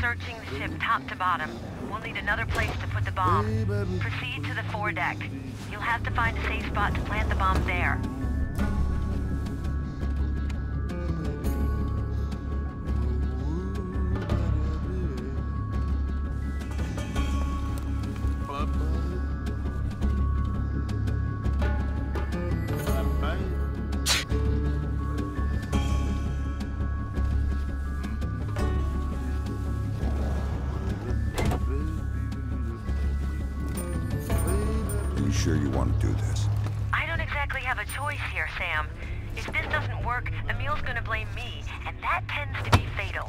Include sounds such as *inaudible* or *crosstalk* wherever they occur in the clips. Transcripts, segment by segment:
searching the ship top to bottom. We'll need another place to put the bomb. Proceed to the foredeck. You'll have to find a safe spot to plant the bomb there. Are sure you want to do this? I don't exactly have a choice here, Sam. If this doesn't work, Emile's gonna blame me, and that tends to be fatal.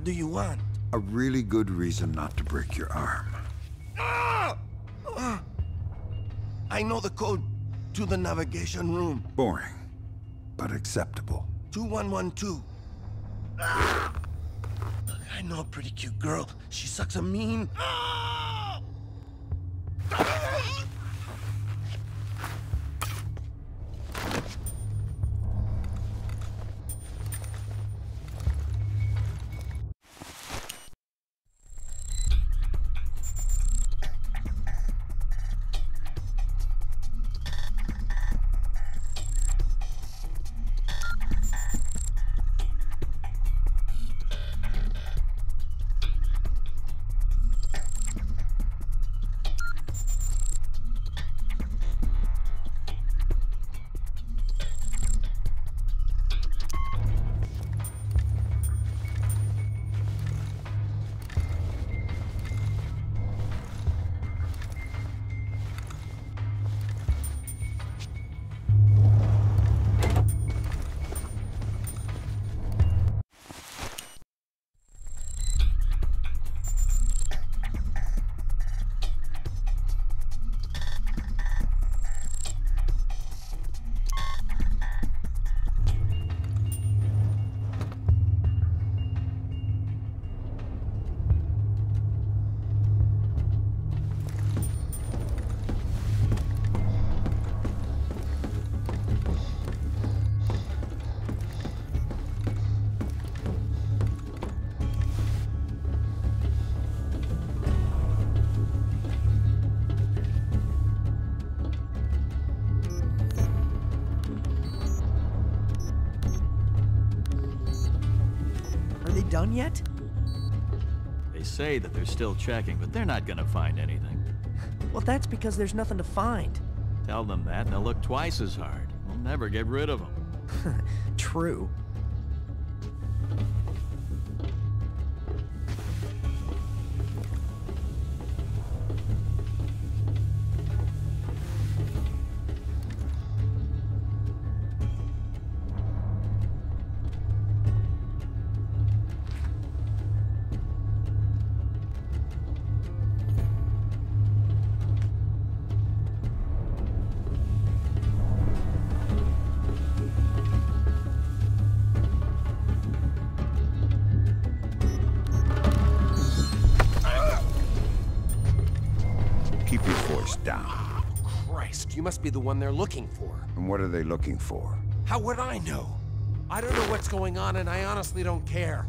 What do you want? A really good reason not to break your arm. Ah! I know the code to the navigation room. Boring, but acceptable. 2112. Look, ah! I know a pretty cute girl. She sucks a mean. Are done yet? They say that they're still checking, but they're not gonna find anything. Well, that's because there's nothing to find. Tell them that and they'll look twice as hard. We'll never get rid of them. *laughs* True. Keep your voice down. Christ, you must be the one they're looking for. And what are they looking for? How would I know? I don't know what's going on, and I honestly don't care.